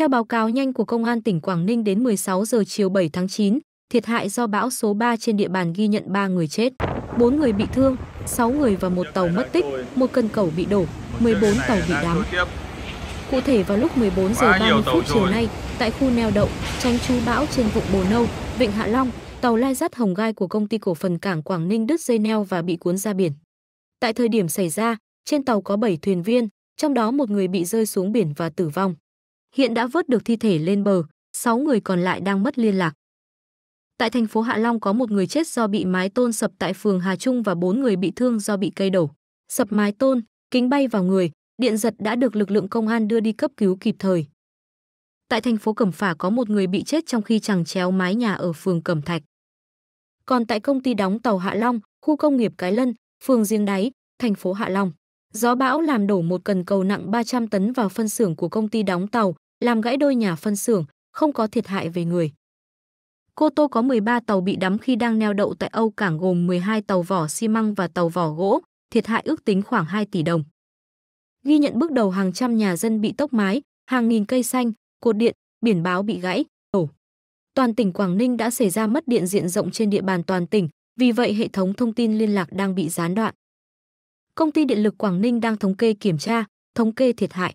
Theo báo cáo nhanh của Công an tỉnh Quảng Ninh đến 16 giờ chiều 7 tháng 9, thiệt hại do bão số 3 trên địa bàn ghi nhận 3 người chết, 4 người bị thương, 6 người và một tàu mất tích, một cần cầu bị đổ, 14 tàu bị đắm. Cụ thể vào lúc 14 giờ 30 phút chiều nay, tại khu neo đậu tránh trú bão trên vịnh Bồ Nâu, vịnh Hạ Long, tàu lai dắt Hồng Gai của công ty cổ phần cảng Quảng Ninh đứt dây neo và bị cuốn ra biển. Tại thời điểm xảy ra, trên tàu có 7 thuyền viên, trong đó một người bị rơi xuống biển và tử vong. Hiện đã vớt được thi thể lên bờ, 6 người còn lại đang mất liên lạc. Tại thành phố Hạ Long có một người chết do bị mái tôn sập tại phường Hà Trung và 4 người bị thương do bị cây đổ. Sập mái tôn, kính bay vào người, điện giật đã được lực lượng công an đưa đi cấp cứu kịp thời. Tại thành phố Cẩm Phả có một người bị chết trong khi chẳng chéo mái nhà ở phường Cẩm Thạch. Còn tại công ty đóng tàu Hạ Long, khu công nghiệp Cái Lân, phường Giếng Đáy, thành phố Hạ Long, gió bão làm đổ một cần cầu nặng 300 tấn vào phân xưởng của công ty đóng tàu, làm gãy đôi nhà phân xưởng, không có thiệt hại về người. Cô Tô có 13 tàu bị đắm khi đang neo đậu tại Âu Cảng gồm 12 tàu vỏ xi măng và tàu vỏ gỗ, thiệt hại ước tính khoảng 2 tỷ đồng. Ghi nhận bước đầu hàng trăm nhà dân bị tốc mái, hàng nghìn cây xanh, cột điện, biển báo bị gãy, đổ. Toàn tỉnh Quảng Ninh đã xảy ra mất điện diện rộng trên địa bàn toàn tỉnh, vì vậy hệ thống thông tin liên lạc đang bị gián đoạn. Công ty Điện lực Quảng Ninh đang thống kê kiểm tra, thống kê thiệt hại.